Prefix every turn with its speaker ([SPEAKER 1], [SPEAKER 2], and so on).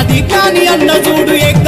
[SPEAKER 1] అది కాని అన్న చూడు ఏకం